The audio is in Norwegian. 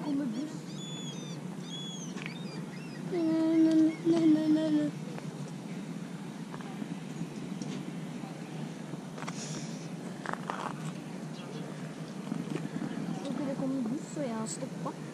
det kommer buss. Kommer buss, og jeg har stoppa.